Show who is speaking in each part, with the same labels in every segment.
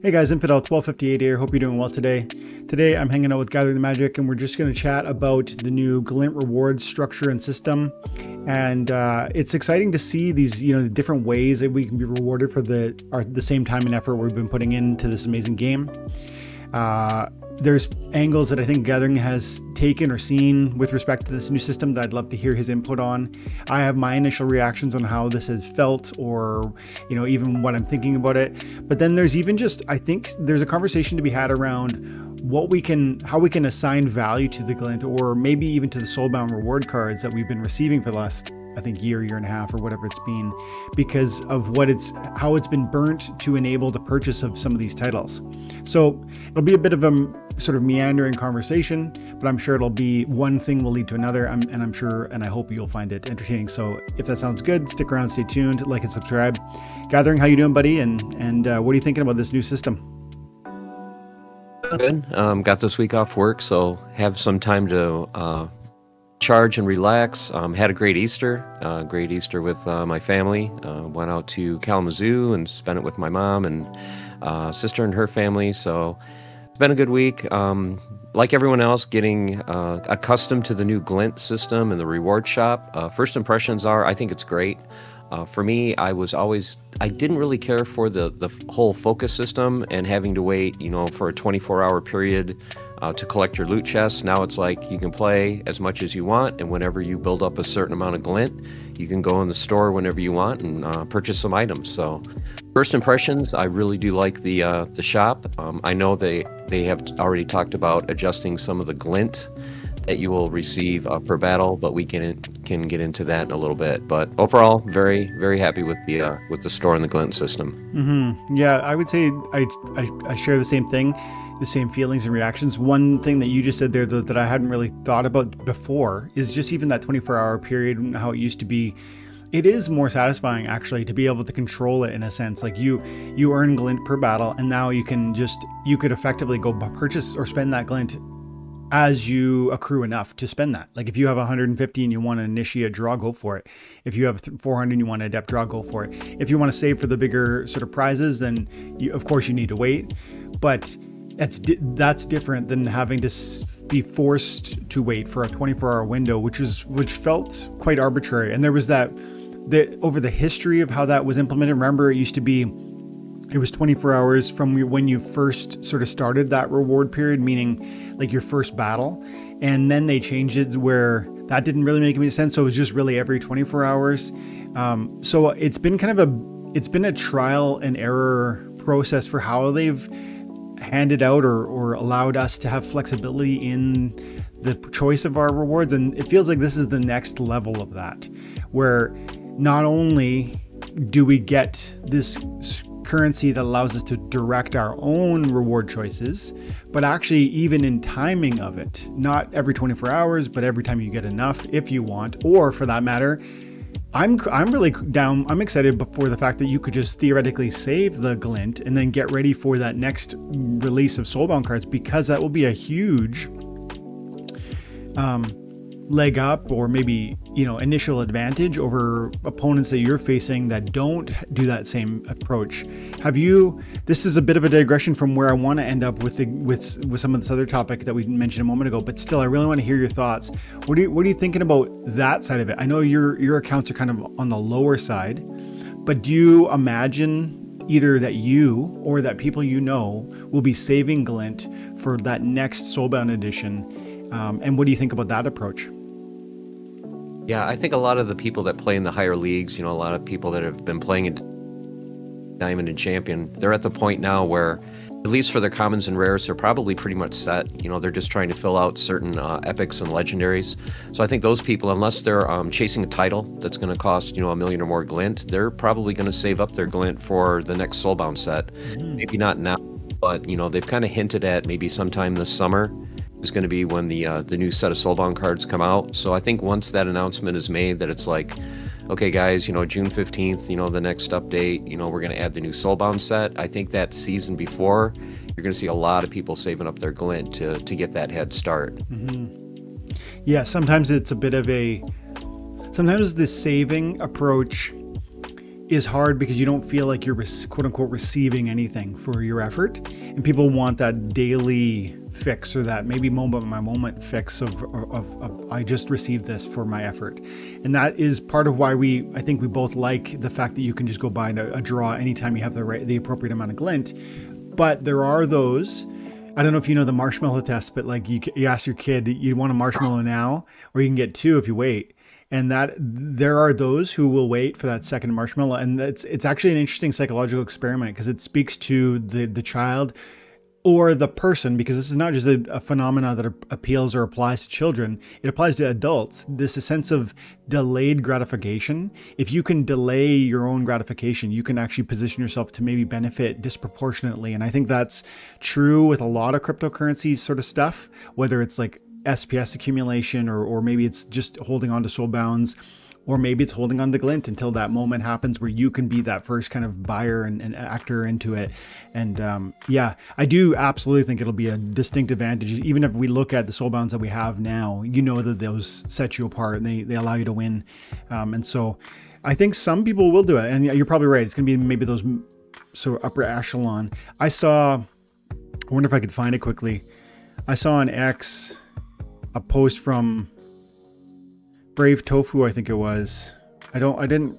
Speaker 1: Hey guys, Infidel 1258 here. Hope you're doing well today. Today I'm hanging out with Gathering the Magic and we're just going to chat about the new Glint rewards structure and system. And uh, it's exciting to see these, you know, the different ways that we can be rewarded for the our, the same time and effort we've been putting into this amazing game. Uh, there's angles that I think Gathering has taken or seen with respect to this new system that I'd love to hear his input on. I have my initial reactions on how this has felt or, you know, even what I'm thinking about it. But then there's even just, I think there's a conversation to be had around what we can, how we can assign value to the glint or maybe even to the soulbound reward cards that we've been receiving for the last I think year, year and a half, or whatever it's been, because of what it's how it's been burnt to enable the purchase of some of these titles. So it'll be a bit of a sort of meandering conversation, but I'm sure it'll be one thing will lead to another, I'm, and I'm sure and I hope you'll find it entertaining. So if that sounds good, stick around, stay tuned, like and subscribe. Gathering, how you doing, buddy? And and uh, what are you thinking about this new system?
Speaker 2: Good. Um, got this week off work, so have some time to uh, charge and relax. Um, had a great Easter, uh, great Easter with uh, my family. Uh, went out to Kalamazoo and spent it with my mom and uh, sister and her family. So it's been a good week. Um, like everyone else, getting uh, accustomed to the new Glint system and the reward shop. Uh, first impressions are, I think it's great. for me, I was always I didn't really care for the the whole focus system and having to wait, you know, for a 24 hour period uh, to collect your loot chests. Now it's like you can play as much as you want, and whenever you build up a certain amount of glint, you can go in the store whenever you want and uh, purchase some items. So, first impressions, I really do like the uh, the shop. Um, I know they they have already talked about adjusting some of the glint that you will receive uh, per battle, but we can can get into that in a little bit. But overall, very very happy with the uh, with the store and the glint system.
Speaker 1: Mm-hmm. Yeah, I would say I, I I share the same thing the same feelings and reactions. One thing that you just said there that, that I hadn't really thought about before is just even that 24 hour period and how it used to be. It is more satisfying actually to be able to control it in a sense. Like you you earn glint per battle and now you can just you could effectively go purchase or spend that glint as you accrue enough to spend that. Like if you have 150 and you want to initiate a draw go for it. If you have 400 and you want to adept draw go for it. If you want to save for the bigger sort of prizes then you, of course you need to wait. But that's di- that's different than having to be forced to wait for a 24-hour window, which was which felt quite arbitrary. And there was that that over the history of how that was implemented. Remember, it used to be it was 24 hours from when you first sort of started that reward period, meaning like your first battle, and then they changed it where that didn't really make any sense. So it was just really every 24 hours. Um, so it's been kind of a it's been a trial and error process for how they've handed out or, or allowed us to have flexibility in the choice of our rewards. And it feels like this is the next level of that, where not only do we get this currency that allows us to direct our own reward choices, but actually, even in timing of it, not every 24 hours, but every time you get enough if you want, or for that matter, I'm I'm really down. I'm excited for the fact that you could just theoretically save the glint and then get ready for that next release of soulbound cards because that will be a huge um, leg up or maybe you know initial advantage over opponents that you're facing that don't do that same approach. Have you this is a bit of a digression from where i want to end up with the with with some of this other topic that we mentioned a moment ago but still i really want to hear your thoughts. What are you what are you thinking about that side of it? I know your your accounts are kind of on the lower side but do you imagine either that you or that people you know will be saving glint for that next soulbound edition? Um, and what do you think about that approach
Speaker 2: yeah, I think a lot of the people that play in the higher leagues, you know, a lot of people that have been playing in Diamond and Champion, they're at the point now where, at least for their commons and rares, they're probably pretty much set. You know, they're just trying to fill out certain uh, epics and legendaries. So I think those people, unless they're um, chasing a title that's going to cost, you know, a million or more glint, they're probably going to save up their glint for the next Soulbound set. Mm-hmm. Maybe not now, but, you know, they've kind of hinted at maybe sometime this summer is going to be when the uh, the new set of Soulbound cards come out. So I think once that announcement is made, that it's like, okay, guys, you know, June fifteenth, you know, the next update, you know, we're going to add the new Soulbound set. I think that season before, you're going to see a lot of people saving up their glint to to get that head start.
Speaker 1: Mm-hmm. Yeah, sometimes it's a bit of a, sometimes the saving approach is hard because you don't feel like you're quote unquote receiving anything for your effort. And people want that daily fix or that maybe moment my moment fix of, of, of, I just received this for my effort. And that is part of why we, I think we both like the fact that you can just go buy a, a draw anytime you have the right, the appropriate amount of glint. But there are those, I don't know if you know the marshmallow test, but like you, you ask your kid, you want a marshmallow now, or you can get two if you wait and that there are those who will wait for that second marshmallow and it's it's actually an interesting psychological experiment because it speaks to the the child or the person because this is not just a, a phenomena that appeals or applies to children it applies to adults. This sense of delayed gratification. If you can delay your own gratification you can actually position yourself to maybe benefit disproportionately. And i think that's true with a lot of cryptocurrency sort of stuff whether it's like SPS accumulation, or, or maybe it's just holding on to soulbounds, or maybe it's holding on to glint until that moment happens where you can be that first kind of buyer and, and actor into it. And um, yeah, I do absolutely think it'll be a distinct advantage. Even if we look at the soul soulbounds that we have now, you know that those set you apart and they, they allow you to win. Um, and so I think some people will do it. And you're probably right. It's going to be maybe those sort of upper echelon. I saw, I wonder if I could find it quickly. I saw on X a post from Brave Tofu, I think it was. I don't, I didn't,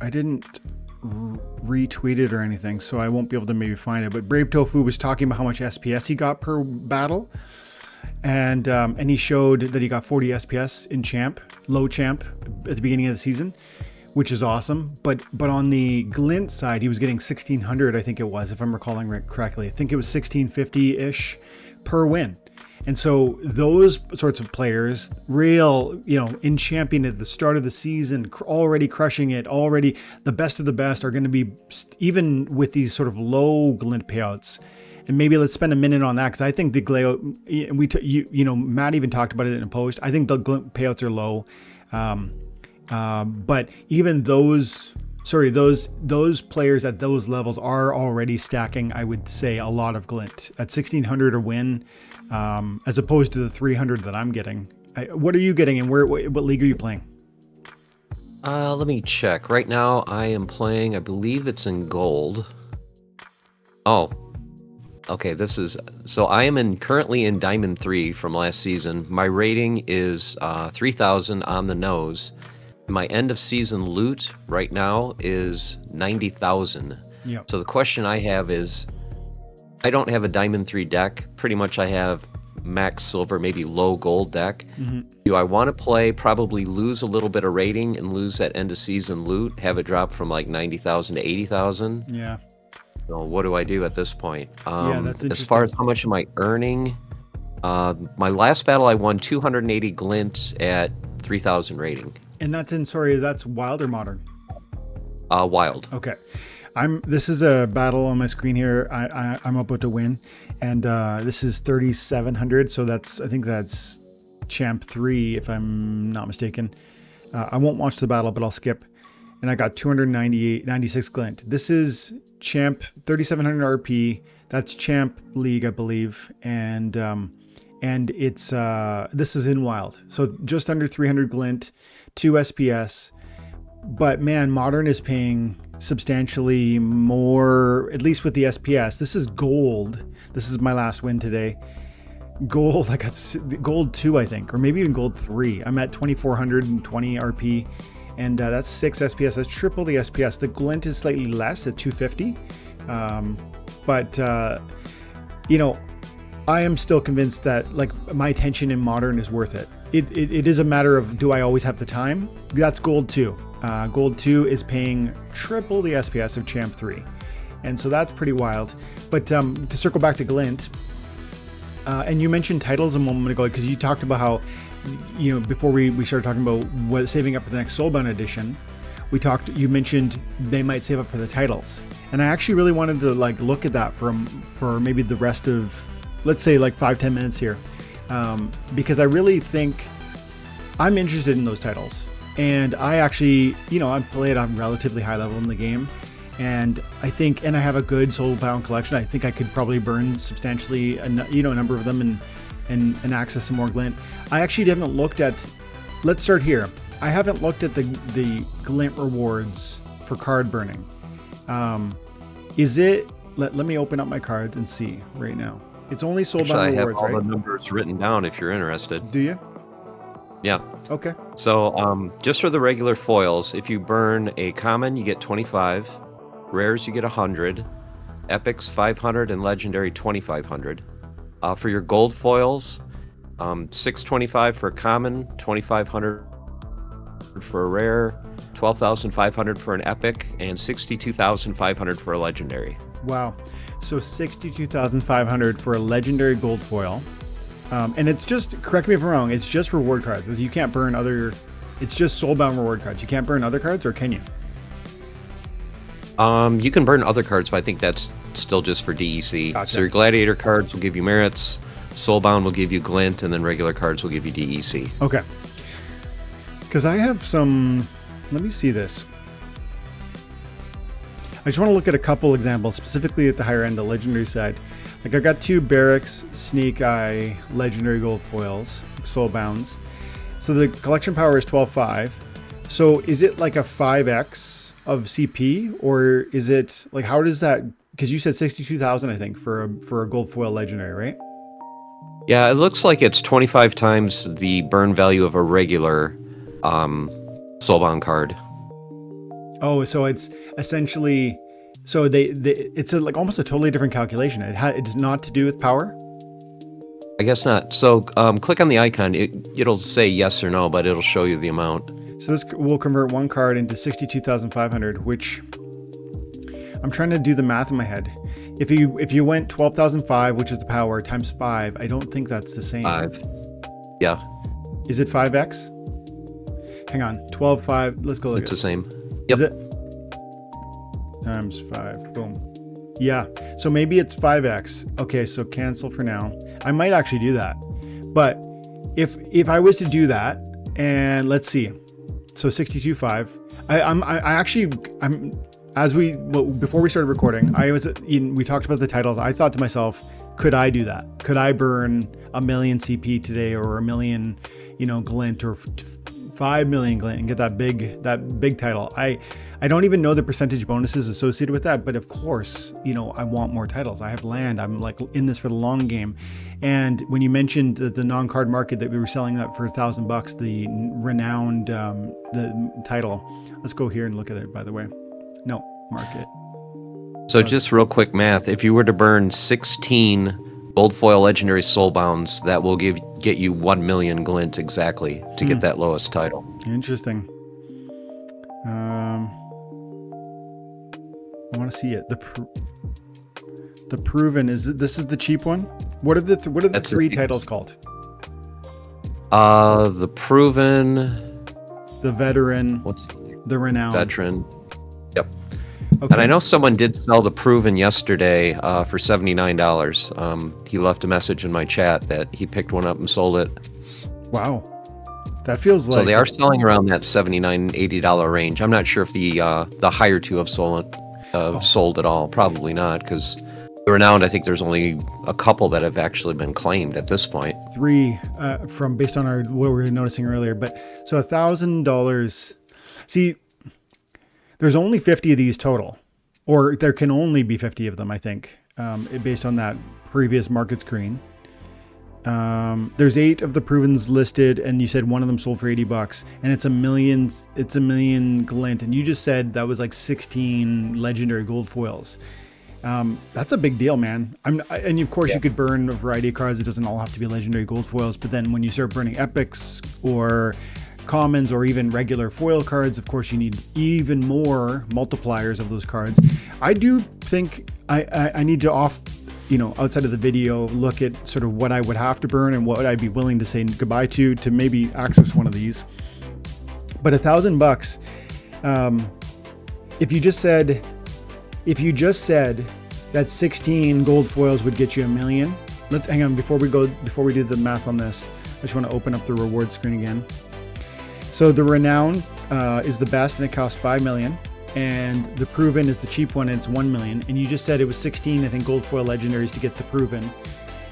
Speaker 1: I didn't retweet it or anything, so I won't be able to maybe find it. But Brave Tofu was talking about how much SPS he got per battle, and um, and he showed that he got 40 SPS in champ, low champ, at the beginning of the season, which is awesome. But but on the glint side, he was getting 1600, I think it was, if I'm recalling correctly. I think it was 1650 ish per win. And so those sorts of players, real, you know, in champion at the start of the season, already crushing it, already the best of the best are going to be even with these sort of low glint payouts. And maybe let's spend a minute on that because I think the glint, we, you, you know, Matt even talked about it in a post. I think the glint payouts are low, um, uh, but even those sorry those those players at those levels are already stacking i would say a lot of glint at 1600 a win um, as opposed to the 300 that I'm getting. I, what are you getting, and where? What, what league are you playing?
Speaker 2: Uh, let me check. Right now, I am playing. I believe it's in gold. Oh, okay. This is so. I am in currently in Diamond Three from last season. My rating is uh, three thousand on the nose. My end of season loot right now is ninety thousand. Yeah. So the question I have is, I don't have a Diamond 3 deck. Pretty much I have max silver, maybe low gold deck. Mm-hmm. Do I want to play, probably lose a little bit of rating and lose that end of season loot, have it drop from like 90,000 to 80,000?
Speaker 1: Yeah.
Speaker 2: So what do I do at this point? Um, yeah, that's as far as how much am I earning? Uh, my last battle, I won 280 glints at 3,000 rating.
Speaker 1: And that's in, sorry, that's wild or modern?
Speaker 2: Uh, wild.
Speaker 1: Okay. I'm. This is a battle on my screen here. I, I am about to win, and uh, this is 3,700. So that's I think that's champ three, if I'm not mistaken. Uh, I won't watch the battle, but I'll skip. And I got 298, 96 glint. This is champ 3,700 RP. That's champ league, I believe, and um, and it's uh, this is in wild. So just under 300 glint, two SPS. But man, modern is paying substantially more, at least with the SPS. This is gold. This is my last win today. Gold, I got gold two, I think, or maybe even gold three. I'm at 2420 RP, and uh, that's six SPS. That's triple the SPS. The glint is slightly less at 250, um, but uh, you know, I am still convinced that like my attention in modern is worth it. It, it, it is a matter of do I always have the time? That's gold two. Uh, Gold 2 is paying triple the SPS of Champ 3. And so that's pretty wild. But um, to circle back to Glint, uh, and you mentioned titles a moment ago because you talked about how, you know, before we, we started talking about what saving up for the next Soulbound edition, we talked, you mentioned they might save up for the titles. And I actually really wanted to like look at that for, for maybe the rest of, let's say like five ten minutes here. Um, because I really think I'm interested in those titles. And I actually, you know, I play it on relatively high level in the game. And I think, and I have a good Soulbound collection. I think I could probably burn substantially, a, you know, a number of them and, and, and access some more glint. I actually haven't looked at, let's start here. I haven't looked at the, the glint rewards for card burning. Um, is it? Let, let me open up my cards and see right now. It's only Soulbound
Speaker 2: Actually, I have
Speaker 1: rewards,
Speaker 2: all
Speaker 1: right?
Speaker 2: the numbers written down if you're interested.
Speaker 1: Do you?
Speaker 2: Yeah.
Speaker 1: Okay.
Speaker 2: So, um, just for the regular foils, if you burn a common, you get 25. Rares, you get 100. Epics, 500. And legendary, 2500. Uh, for your gold foils, um, 625 for a common, 2500 for a rare, 12,500 for an epic, and 62,500 for a legendary.
Speaker 1: Wow. So 62,500 for a legendary gold foil. Um, and it's just, correct me if I'm wrong, it's just reward cards. You can't burn other, it's just soulbound reward cards. You can't burn other cards, or can you?
Speaker 2: Um, you can burn other cards, but I think that's still just for DEC.
Speaker 1: Gotcha.
Speaker 2: So your gladiator cards will give you merits, soulbound will give you glint, and then regular cards will give you DEC.
Speaker 1: Okay. Because I have some, let me see this. I just want to look at a couple examples, specifically at the higher end, the legendary side. Like I've got two Barracks Sneak Eye legendary gold foils, soulbounds. So the collection power is 12.5. So is it like a 5x of CP, or is it like how does that? Because you said 62,000, I think, for a for a gold foil legendary, right?
Speaker 2: Yeah, it looks like it's 25 times the burn value of a regular um, soulbound card.
Speaker 1: Oh, so it's essentially so they, they it's a, like almost a totally different calculation. It ha, it's not to do with power.
Speaker 2: I guess not. So um, click on the icon. It, it'll say yes or no, but it'll show you the amount.
Speaker 1: So this will convert one card into sixty-two thousand five hundred, which I'm trying to do the math in my head. If you if you went twelve thousand five, which is the power times five, I don't think that's the same.
Speaker 2: Five. Yeah,
Speaker 1: Is it five x? Hang on, twelve five. Let's go look
Speaker 2: it's the same.
Speaker 1: Is
Speaker 2: Yep.
Speaker 1: it? Times five. Boom. Yeah. So maybe it's 5x. Okay, so cancel for now. I might actually do that. But if if I was to do that, and let's see. So 62.5. I, I'm I, I actually I'm as we well, before we started recording, I was in, we talked about the titles. I thought to myself, could I do that? Could I burn a million CP today or a million, you know, glint or f- f- five million glint and get that big that big title? I I don't even know the percentage bonuses associated with that, but of course, you know, I want more titles. I have land. I'm like in this for the long game. And when you mentioned the, the non-card market that we were selling that for a thousand bucks, the renowned um, the title. Let's go here and look at it. By the way, no market.
Speaker 2: So just real quick math. If you were to burn 16 gold foil legendary soul bounds, that will give get you 1 million glint exactly to get that lowest title.
Speaker 1: Interesting. Um, I want to see it. The pr- the proven is this is the cheap one. What are the th- what are the
Speaker 2: That's
Speaker 1: three titles called?
Speaker 2: Uh the proven
Speaker 1: The veteran,
Speaker 2: what's the
Speaker 1: the renowned.
Speaker 2: veteran? Yep.
Speaker 1: Okay.
Speaker 2: And I know someone did sell the proven yesterday uh, for $79. Um, he left a message in my chat that he picked one up and sold it.
Speaker 1: Wow, that feels like
Speaker 2: So they are selling around that $79, $80 range. I'm not sure if the uh, the higher two have sold, uh, sold at all. Probably not, because the renowned, I think there's only a couple that have actually been claimed at this point.
Speaker 1: three uh, from based on our what we were noticing earlier. But so a thousand dollars. See, there's only fifty of these total, or there can only be fifty of them. I think, um, based on that previous market screen. Um, there's eight of the provens listed, and you said one of them sold for eighty bucks, and it's a million. It's a million glint, and you just said that was like sixteen legendary gold foils. Um, that's a big deal, man. I'm, and of course you could burn a variety of cards. It doesn't all have to be legendary gold foils. But then when you start burning epics or commons or even regular foil cards, of course you need even more multipliers of those cards. I do think I, I, I need to off, you know, outside of the video, look at sort of what I would have to burn and what I'd be willing to say goodbye to to maybe access one of these. But a thousand bucks, um, if you just said if you just said that 16 gold foils would get you a million let's hang on before we go before we do the math on this i just want to open up the reward screen again so the renown uh, is the best and it costs 5 million and the proven is the cheap one and it's 1 million and you just said it was 16 i think gold foil legendaries to get the proven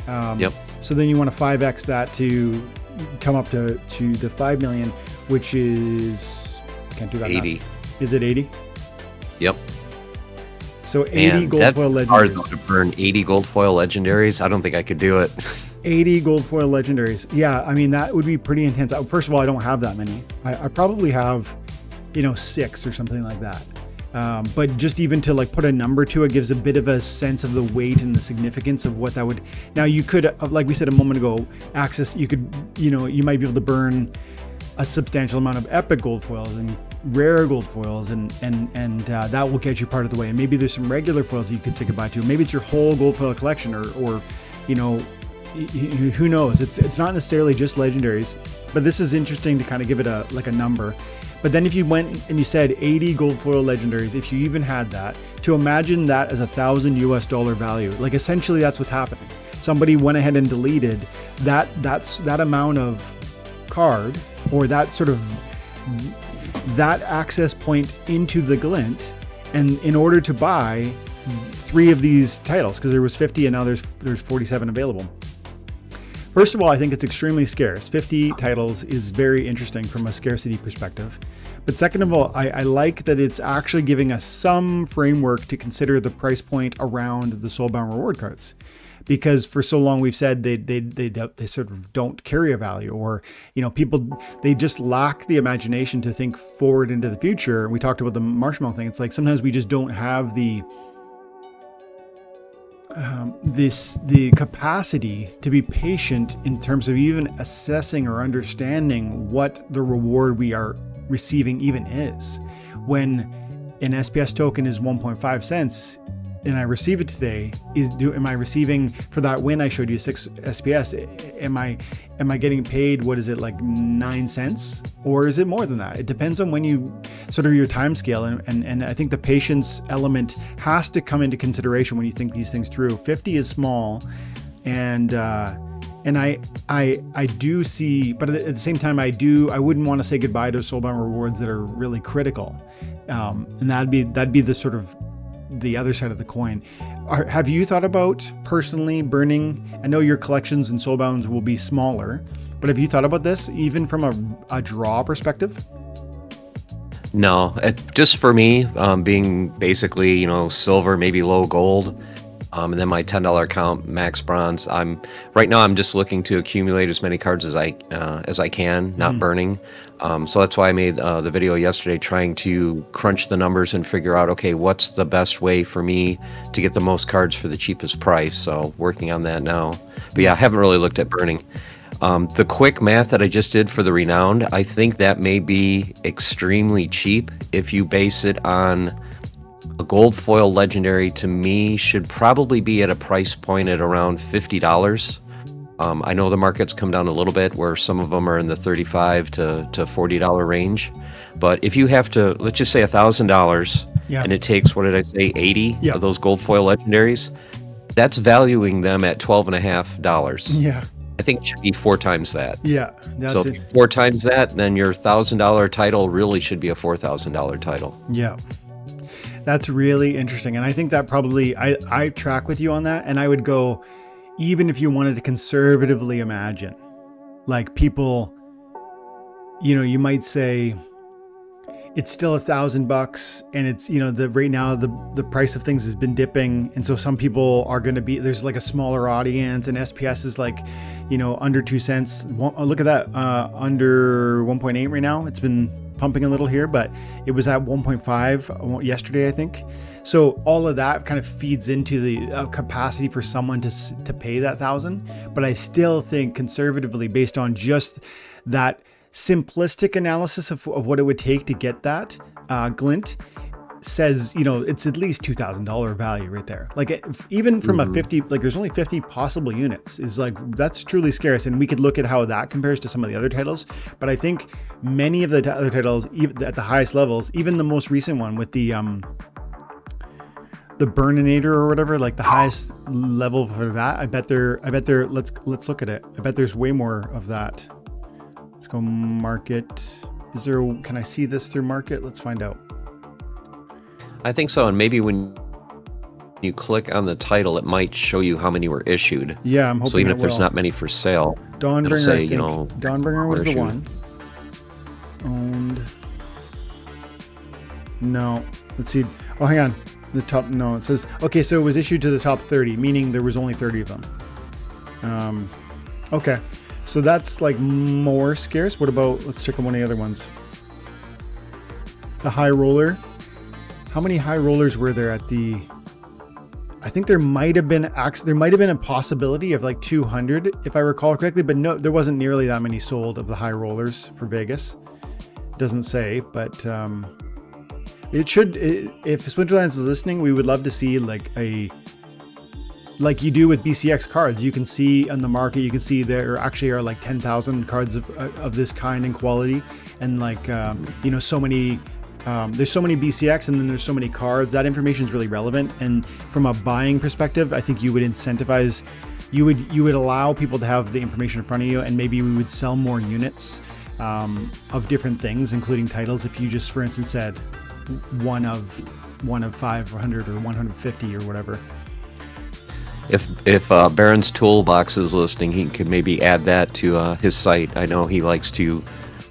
Speaker 1: um,
Speaker 2: Yep.
Speaker 1: so then you want to 5x that to come up to to the 5 million which is can't do that math.
Speaker 2: 80.
Speaker 1: is it 80
Speaker 2: Yep.
Speaker 1: So 80
Speaker 2: Man,
Speaker 1: gold foil
Speaker 2: hard
Speaker 1: legendaries.
Speaker 2: to burn 80 gold foil legendaries. I don't think I could do it.
Speaker 1: 80 gold foil legendaries. Yeah, I mean that would be pretty intense. Uh, First of all, I don't have that many. I, I probably have, you know, six or something like that. Um, but just even to like put a number to it gives a bit of a sense of the weight and the significance of what that would. Now you could, uh, like we said a moment ago, access. You could, you know, you might be able to burn a substantial amount of epic gold foils and rare gold foils and and and uh, that will get you part of the way and maybe there's some regular foils that you could say goodbye to maybe it's your whole gold foil collection or or you know who knows it's it's not necessarily just legendaries but this is interesting to kind of give it a like a number but then if you went and you said 80 gold foil legendaries if you even had that to imagine that as a thousand us dollar value like essentially that's what's happening. Somebody went ahead and deleted that that's that amount of card or that sort of that access point into the glint and in order to buy three of these titles because there was 50 and now there's there's 47 available. First of all i think it's extremely scarce. 50 titles is very interesting from a scarcity perspective but second of all I, I like that it's actually giving us some framework to consider the price point around the soulbound reward cards. Because for so long we've said they, they they they sort of don't carry a value or you know people they just lack the imagination to think forward into the future. We talked about the marshmallow thing. It's like sometimes we just don't have the um, this the capacity to be patient in terms of even assessing or understanding what the reward we are receiving even is when an SPS token is 1.5 cents and I receive it today, is do am I receiving for that win I showed you six SPS? Am I am I getting paid what is it like nine cents or is it more than that? It depends on when you sort of your time scale and, and and I think the patience element has to come into consideration when you think these things through. 50 is small and uh and I, I, I do see, but at the same time, I do, I wouldn't want to say goodbye to soulbound rewards that are really critical, um, and that'd be that'd be the sort of the other side of the coin. Are, have you thought about personally burning? I know your collections and soulbounds will be smaller, but have you thought about this even from a, a draw perspective?
Speaker 2: No, it, just for me, um, being basically you know silver, maybe low gold, um, and then my ten dollar account max bronze. I'm right now. I'm just looking to accumulate as many cards as I uh, as I can, not burning. Um, so that's why I made uh, the video yesterday, trying to crunch the numbers and figure out okay, what's the best way for me to get the most cards for the cheapest price. So working on that now. But yeah, I haven't really looked at burning. Um, the quick math that I just did for the renowned, I think that may be extremely cheap if you base it on a gold foil legendary. To me, should probably be at a price point at around fifty dollars. Um, I know the market's come down a little bit, where some of them are in the thirty-five to to forty dollar range. But if you have to, let's just say a thousand dollars,
Speaker 1: Yeah.
Speaker 2: and it takes what did I say, eighty
Speaker 1: Yeah.
Speaker 2: of those gold foil legendaries, that's valuing them at twelve and a half dollars.
Speaker 1: Yeah,
Speaker 2: I think it should be four times that.
Speaker 1: yeah, that's
Speaker 2: so four times that, then your thousand dollar title really should be a four thousand dollar title.
Speaker 1: Yeah. That's really interesting. And I think that probably I, I track with you on that. And I would go, even if you wanted to conservatively imagine, like people, you know, you might say it's still a thousand bucks and it's, you know, the right now the the price of things has been dipping. And so some people are gonna be there's like a smaller audience and SPS is like, you know, under two cents. Look at that. Uh under 1.8 right now. It's been pumping a little here, but it was at 1.5 yesterday, I think. So all of that kind of feeds into the uh, capacity for someone to to pay that thousand. But I still think conservatively, based on just that simplistic analysis of, of what it would take to get that uh, glint, says you know it's at least two thousand dollar value right there. Like if, even from a fifty, like there's only fifty possible units. Is like that's truly scarce, and we could look at how that compares to some of the other titles. But I think many of the t- other titles, even at the highest levels, even the most recent one with the um the Burninator or whatever, like the highest level for that. I bet there. I bet there. Let's let's look at it. I bet there's way more of that. Let's go market. Is there? Can I see this through market? Let's find out.
Speaker 2: I think so, and maybe when you click on the title, it might show you how many were issued.
Speaker 1: Yeah, I'm hoping.
Speaker 2: So even if there's
Speaker 1: will.
Speaker 2: not many for sale,
Speaker 1: Dawnbringer,
Speaker 2: it'll say, you know,
Speaker 1: Dawnbringer was the one. Owned. No. Let's see. Oh, hang on. The top. No, it says okay. So it was issued to the top 30, meaning there was only 30 of them. Um, okay. So that's like more scarce. What about? Let's check on one of the other ones. The high roller. How many high rollers were there at the? I think there might have been there might have been a possibility of like 200 if I recall correctly, but no, there wasn't nearly that many sold of the high rollers for Vegas. Doesn't say, but um, it should. It, if Splinterlands is listening, we would love to see like a like you do with BCX cards. You can see on the market, you can see there actually are like 10,000 cards of, of this kind and quality, and like um, you know so many um, there's so many BCX and then there's so many cards. That information is really relevant. And from a buying perspective, I think you would incentivize, you would you would allow people to have the information in front of you, and maybe we would sell more units um, of different things, including titles. If you just, for instance, said one of one of 500 or 150 or whatever.
Speaker 2: If if uh, Baron's Toolbox is listening, he could maybe add that to uh, his site. I know he likes to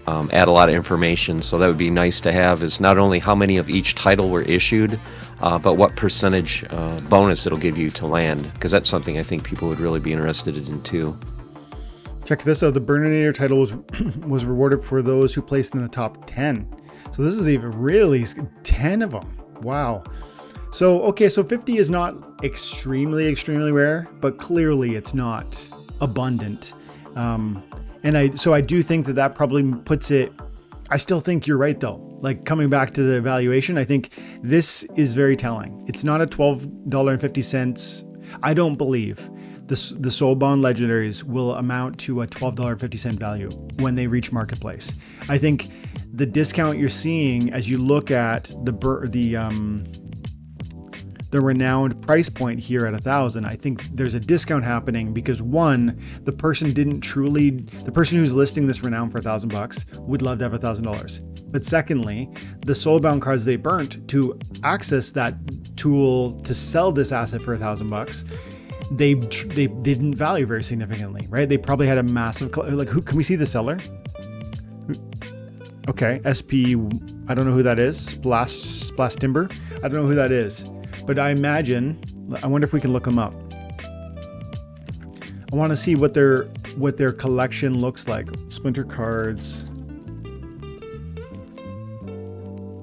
Speaker 2: um, add a lot of information. So that would be nice to have is not only how many of each title were issued, uh, but what percentage uh, bonus it'll give you to land, because that's something I think people would really be interested in too.
Speaker 1: Check this out. The Burninator title was was rewarded for those who placed in the top 10. So this is even really 10 of them. Wow. So, okay, so 50 is not extremely, extremely rare, but clearly it's not abundant. Um, and I so I do think that that probably puts it. I still think you're right though. Like coming back to the evaluation, I think this is very telling. It's not a twelve dollar and fifty cents. I don't believe the the Soulbound legendaries will amount to a twelve dollar fifty cent value when they reach marketplace. I think the discount you're seeing as you look at the the um, the renowned price point here at a thousand, I think there's a discount happening because one, the person didn't truly, the person who's listing this renown for a thousand bucks would love to have a thousand dollars. But secondly, the soulbound cards they burnt to access that tool to sell this asset for a thousand bucks, they, they they didn't value very significantly, right? They probably had a massive like. Who can we see the seller? Okay, SP. I don't know who that is. Splash Splash Timber. I don't know who that is. But I imagine, I wonder if we can look them up. I want to see what their what their collection looks like. Splinter cards.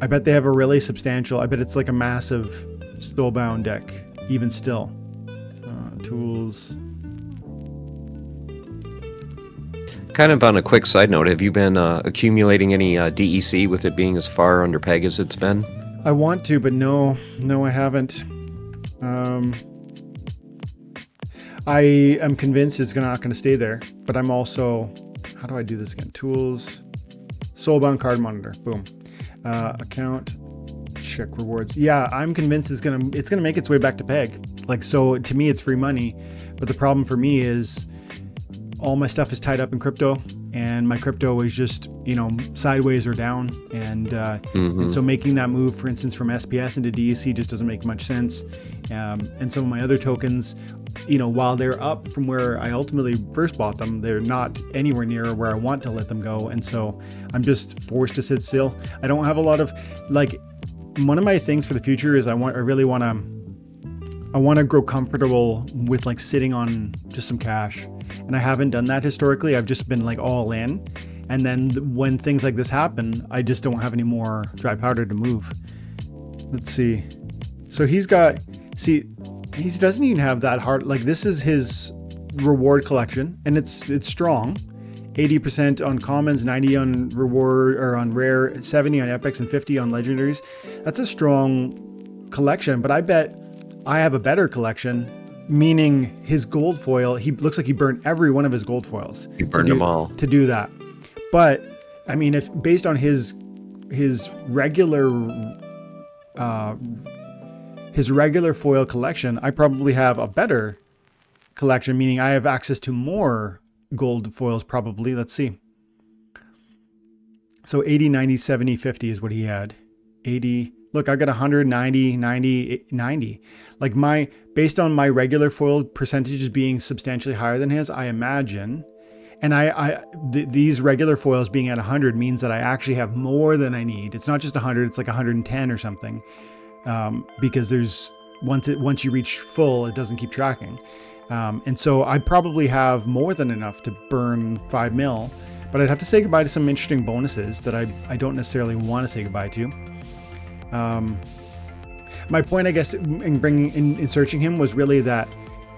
Speaker 1: I bet they have a really substantial. I bet it's like a massive soulbound deck, even still. Uh, tools.
Speaker 2: Kind of on a quick side note, have you been uh, accumulating any uh, DEC with it being as far under peg as it's been?
Speaker 1: I want to, but no, no, I haven't. Um, I am convinced it's not going to stay there, but I'm also, how do I do this again? Tools, Soulbound Card Monitor, boom. Uh, account, check rewards. Yeah, I'm convinced it's gonna it's gonna make its way back to peg. Like so, to me, it's free money, but the problem for me is all my stuff is tied up in crypto and my crypto is just you know sideways or down and, uh, mm-hmm. and so making that move for instance from sps into dec just doesn't make much sense um, and some of my other tokens you know while they're up from where i ultimately first bought them they're not anywhere near where i want to let them go and so i'm just forced to sit still i don't have a lot of like one of my things for the future is i want i really want to I want to grow comfortable with like sitting on just some cash. And I haven't done that historically. I've just been like all in. And then when things like this happen, I just don't have any more dry powder to move. Let's see. So he's got, see, he doesn't even have that hard. Like this is his reward collection, and it's it's strong. 80% on commons, 90 on reward or on rare, 70 on epics, and 50 on legendaries. That's a strong collection, but I bet I have a better collection, meaning his gold foil. He looks like he burned every one of his gold foils.
Speaker 2: He burned do, them all
Speaker 1: to do that. But I mean, if based on his his regular uh, his regular foil collection, I probably have a better collection, meaning I have access to more gold foils. Probably. Let's see. So 80, 90, 70, 50 is what he had. 80. Look, I got 190, 90, 90 like my based on my regular foil percentages being substantially higher than his, I imagine, And I, I th- these regular foils being at 100 means that I actually have more than I need. It's not just 100; it's like 110 or something, um, because there's once it once you reach full, it doesn't keep tracking. Um, and so I probably have more than enough to burn five mil, but I'd have to say goodbye to some interesting bonuses that I, I don't necessarily want to say goodbye to. Um, my point, I guess, in bringing in, in searching him was really that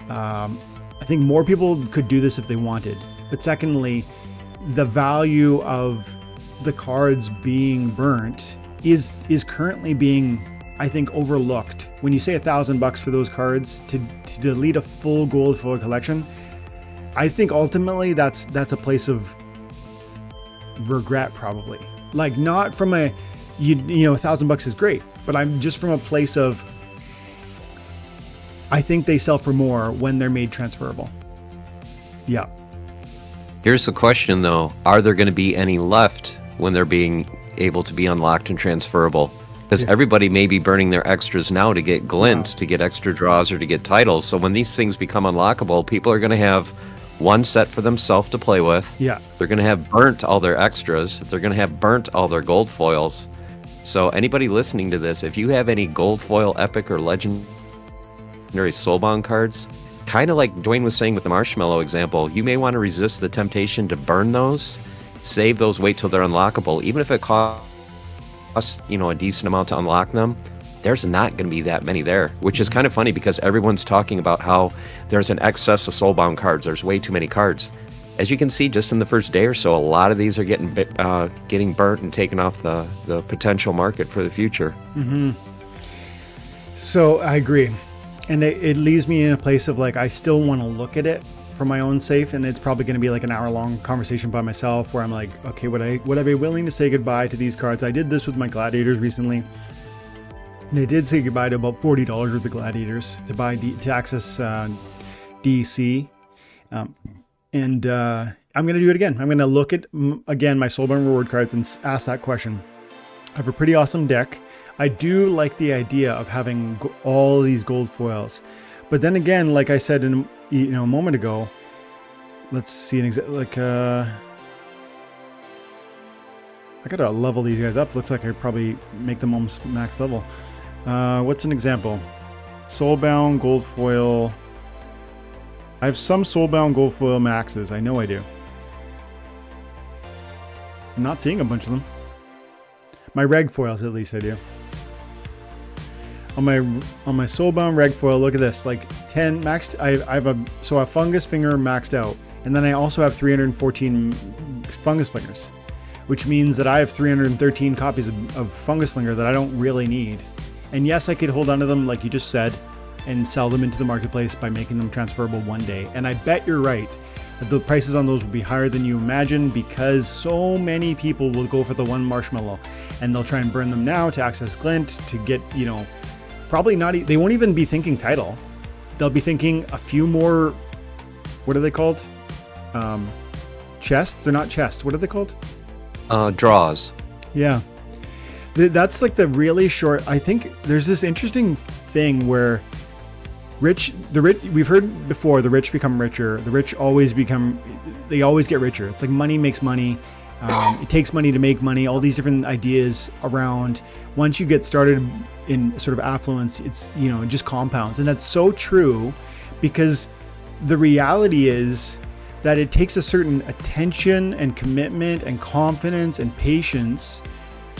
Speaker 1: um, I think more people could do this if they wanted. But secondly, the value of the cards being burnt is is currently being I think overlooked. When you say a thousand bucks for those cards to, to delete a full gold foil collection, I think ultimately that's that's a place of regret probably. Like not from a you you know a thousand bucks is great, but I'm just from a place of I think they sell for more when they're made transferable. Yeah.
Speaker 2: Here's the question though: Are there going to be any left when they're being able to be unlocked and transferable? Because yeah. everybody may be burning their extras now to get glint, wow. to get extra draws, or to get titles. So when these things become unlockable, people are going to have one set for themselves to play with.
Speaker 1: Yeah.
Speaker 2: They're going to have burnt all their extras. They're going to have burnt all their gold foils. So anybody listening to this, if you have any gold foil, epic, or legendary soulbound cards, kind of like Dwayne was saying with the marshmallow example, you may want to resist the temptation to burn those, save those, wait till they're unlockable, even if it costs you know a decent amount to unlock them. There's not going to be that many there, which is kind of funny because everyone's talking about how there's an excess of soulbound cards. There's way too many cards as you can see, just in the first day or so, a lot of these are getting uh, getting burnt and taken off the the potential market for the future.
Speaker 1: Mm-hmm. So I agree, and it, it leaves me in a place of like I still want to look at it for my own safe, and it's probably going to be like an hour long conversation by myself where I'm like, okay, would I would I be willing to say goodbye to these cards? I did this with my gladiators recently. They did say goodbye to about forty dollars worth of gladiators to buy D- to access uh, DC. Um, and uh, I'm going to do it again. I'm going to look at, again, my Soulbound reward cards and ask that question. I have a pretty awesome deck. I do like the idea of having all these gold foils. But then again, like I said in you know a moment ago, let's see an example. Like uh, I gotta level these guys up. Looks like I probably make them almost max level. Uh, what's an example? Soulbound gold foil. I have some Soulbound Gold Foil Maxes. I know I do. I'm not seeing a bunch of them. My reg foils, at least I do. On my on my Soulbound reg foil, look at this. Like 10 maxed. I, I have a so a fungus finger maxed out, and then I also have 314 fungus fingers, which means that I have 313 copies of, of fungus finger that I don't really need. And yes, I could hold on to them, like you just said and sell them into the marketplace by making them transferable one day. And I bet you're right that the prices on those will be higher than you imagine because so many people will go for the one marshmallow and they'll try and burn them now to access glint to get, you know, probably not, they won't even be thinking title. They'll be thinking a few more, what are they called? Um, chests? They're not chests. What are they called?
Speaker 2: Uh, draws.
Speaker 1: Yeah. That's like the really short. I think there's this interesting thing where rich the rich we've heard before the rich become richer. The rich always become they always get richer. It's like money makes money. Um, it takes money to make money all these different ideas around. Once you get started in sort of affluence it's you know just compounds. And that's so true because the reality is that it takes a certain attention and commitment and confidence and patience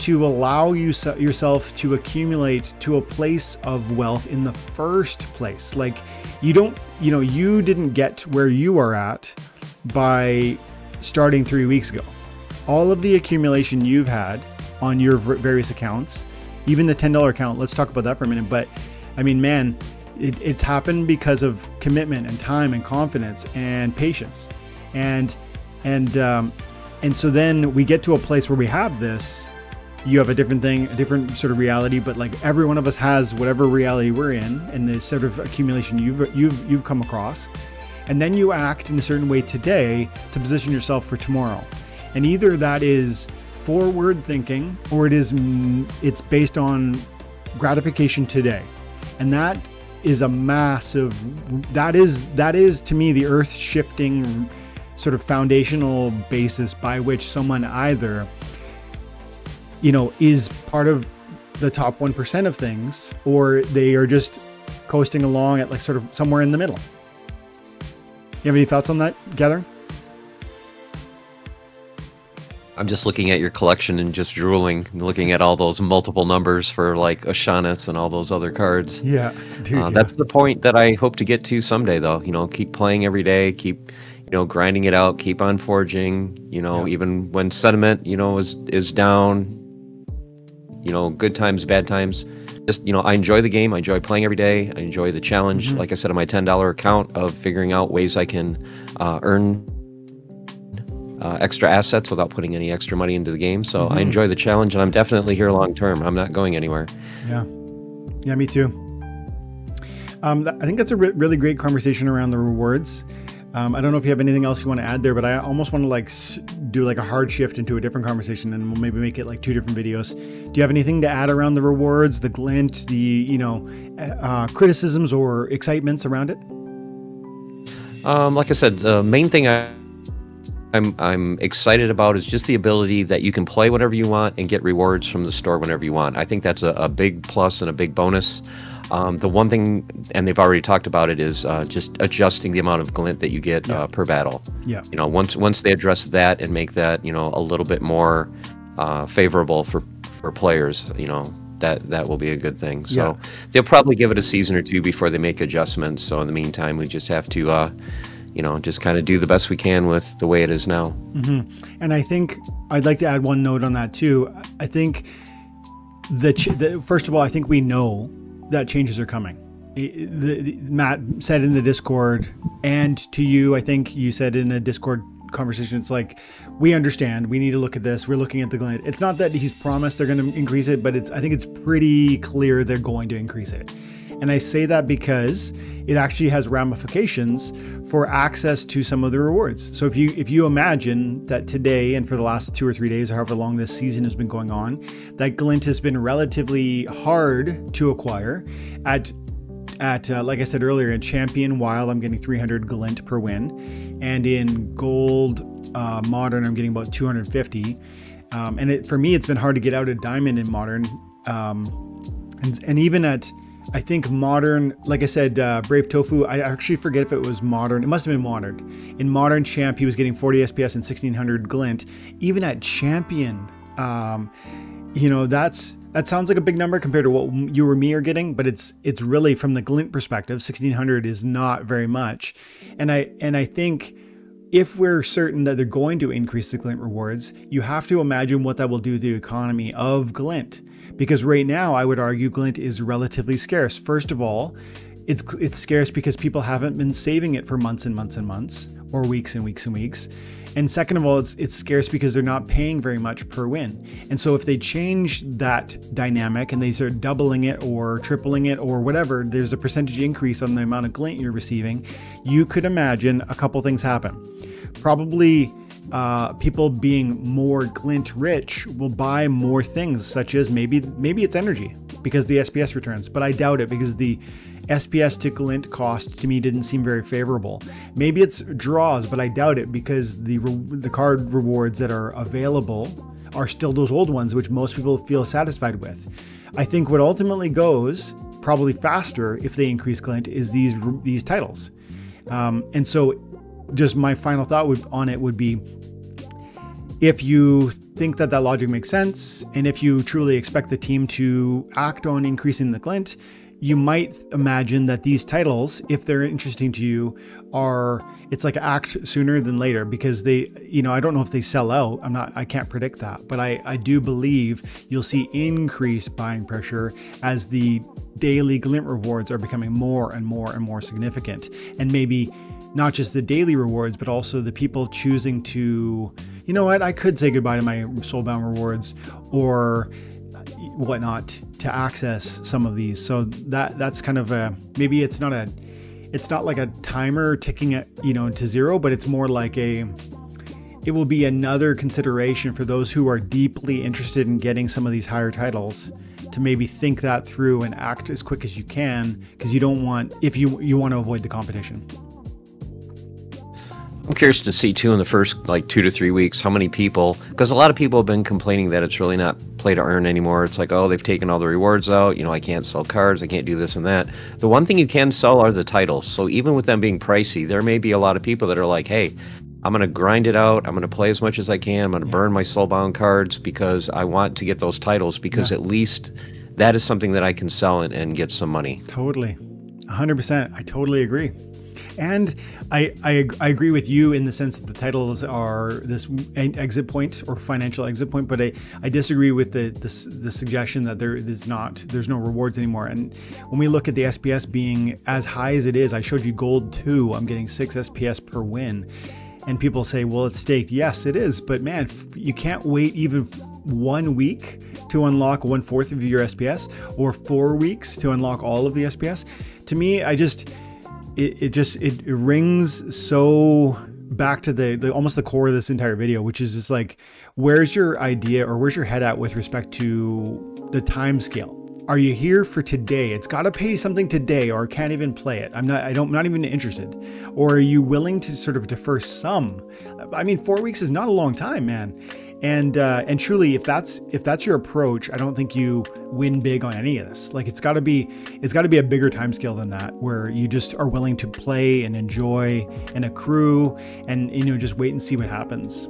Speaker 1: to allow you yourself to accumulate to a place of wealth in the first place. Like you don't, you know, you didn't get where you are at by starting three weeks ago. All of the accumulation you've had on your various accounts, even the $10 account, let's talk about that for a minute. But I mean, man, it, it's happened because of commitment and time and confidence and patience. And, and, um, and so then we get to a place where we have this you have a different thing, a different sort of reality, but like every one of us has whatever reality we're in and the sort of accumulation you've you've you've come across. And then you act in a certain way today to position yourself for tomorrow. And either that is forward thinking or it is mm, it's based on gratification today. And that is a massive that is that is to me the earth shifting sort of foundational basis by which someone either you know is part of the top 1% of things or they are just coasting along at like sort of somewhere in the middle. You have any thoughts on that, Gather?
Speaker 2: I'm just looking at your collection and just drooling, looking at all those multiple numbers for like Ashanis and all those other cards.
Speaker 1: Yeah, dude,
Speaker 2: uh,
Speaker 1: yeah.
Speaker 2: That's the point that I hope to get to someday, though. You know, keep playing every day, keep you know grinding it out, keep on forging. You know,
Speaker 1: Yeah.
Speaker 2: even when sentiment you know is is down. You know, good times, bad times. Just you know, I enjoy the game. I enjoy playing every day. I enjoy the challenge.
Speaker 1: Mhm.
Speaker 2: Like I said, on my ten dollar account of figuring out ways I can uh, earn uh, extra assets without putting any extra money into the game. So I
Speaker 1: Mhm.
Speaker 2: enjoy the challenge, and I'm definitely here long term. I'm not going anywhere.
Speaker 1: Yeah, yeah, me too. Um, I think that's a re- really great conversation around the rewards. Um, I don't know if you have anything else you want to add there, but I almost want to like do like a hard shift into a different conversation, and we'll maybe make it like two different videos. Do you have anything to add around the rewards, the glint, the you know uh, criticisms or excitements around it?
Speaker 2: Um, like I said, the main thing I, I'm I'm excited about is just the ability that you can play whatever you want and get rewards from the store whenever you want. I think that's a, a big plus and a big bonus. Um, the one thing, and they've already talked about it, is uh, just adjusting the amount of glint that you get
Speaker 1: Yeah.
Speaker 2: uh, per battle.
Speaker 1: Yeah.
Speaker 2: You know, once once they address that and make that you know a little bit more uh, favorable for for players, you know. That, that will be a good thing. So they'll probably give it a season or two before they make adjustments. So in the meantime, we just have to uh, you know, just kind of do the best we can with the way it is now.
Speaker 1: hmm And I think I'd like to add one note on that too. I think the, ch- the first of all, I think we know that changes are coming. The, the- Matt said in the Discord, and to you, I think you said in a Discord conversation, it's like we understand. We need to look at this. We're looking at the glint. It's not that he's promised they're going to increase it, but it's I think it's pretty clear they're going to increase it. And I say that because it actually has ramifications for access to some of the rewards. So if you if you imagine that today and for the last two or three days, or however long this season has been going on, that glint has been relatively hard to acquire. At at uh, like I said earlier, in champion wild, I'm getting 300 glint per win, and in gold uh, modern, I'm getting about 250. Um, and it, for me, it's been hard to get out of diamond in modern. Um, and, and even at I think modern, like I said, uh, Brave Tofu. I actually forget if it was modern. It must have been modern. In modern champ, he was getting 40 SPS and 1600 glint. Even at champion, um, you know that's that sounds like a big number compared to what you or me are getting, but it's it's really from the glint perspective, 1600 is not very much. And I and I think if we're certain that they're going to increase the glint rewards, you have to imagine what that will do to the economy of glint. Because right now, I would argue glint is relatively scarce. First of all, it's it's scarce because people haven't been saving it for months and months and months, or weeks and weeks and weeks. And second of all, it's it's scarce because they're not paying very much per win. And so if they change that dynamic and they start doubling it or tripling it or whatever, there's a percentage increase on the amount of glint you're receiving, you could imagine a couple things happen. Probably uh, people being more glint rich will buy more things, such as maybe maybe it's energy because the SPS returns, but I doubt it because the SPS to glint cost to me didn't seem very favorable. Maybe it's draws, but I doubt it because the re- the card rewards that are available are still those old ones, which most people feel satisfied with. I think what ultimately goes probably faster if they increase glint is these these titles, um, and so just my final thought would, on it would be if you think that that logic makes sense and if you truly expect the team to act on increasing the glint you might imagine that these titles if they're interesting to you are it's like act sooner than later because they you know i don't know if they sell out. I'm not i can't predict that. But i i do believe you'll see increased buying pressure as the daily glint rewards are becoming more and more and more significant. And maybe not just the daily rewards, but also the people choosing to, you know what, I could say goodbye to my soulbound rewards or whatnot to access some of these. So that that's kind of a maybe it's not a it's not like a timer ticking it, you know, to zero, but it's more like a it will be another consideration for those who are deeply interested in getting some of these higher titles to maybe think that through and act as quick as you can because you don't want if you you want to avoid the competition.
Speaker 2: I'm curious to see too in the first like two to three weeks how many people, because a lot of people have been complaining that it's really not play to earn anymore. It's like, oh, they've taken all the rewards out. You know, I can't sell cards, I can't do this and that. The one thing you can sell are the titles. So even with them being pricey, there may be a lot of people that are like, hey, I'm going to grind it out. I'm going to play as much as I can. I'm going to yeah. burn my soulbound cards because I want to get those titles because yeah. at least that is something that I can sell and, and get some money.
Speaker 1: Totally. 100%. I totally agree. And I, I, I agree with you in the sense that the titles are this exit point or financial exit point, but I, I disagree with the, the, the suggestion that there is not there's no rewards anymore. And when we look at the SPS being as high as it is, I showed you gold two. I'm getting six SPS per win, and people say, well, it's staked. Yes, it is, but man, you can't wait even one week to unlock one fourth of your SPS or four weeks to unlock all of the SPS. To me, I just it, it just it, it rings so back to the, the almost the core of this entire video, which is just like, where's your idea or where's your head at with respect to the time scale? Are you here for today? It's got to pay something today, or can't even play it. I'm not. I don't. I'm not even interested. Or are you willing to sort of defer some? I mean, four weeks is not a long time, man and uh, and truly if that's if that's your approach i don't think you win big on any of this. Like it's got to be it's got to be a bigger time scale than that where you just are willing to play and enjoy and accrue and you know just wait and see what happens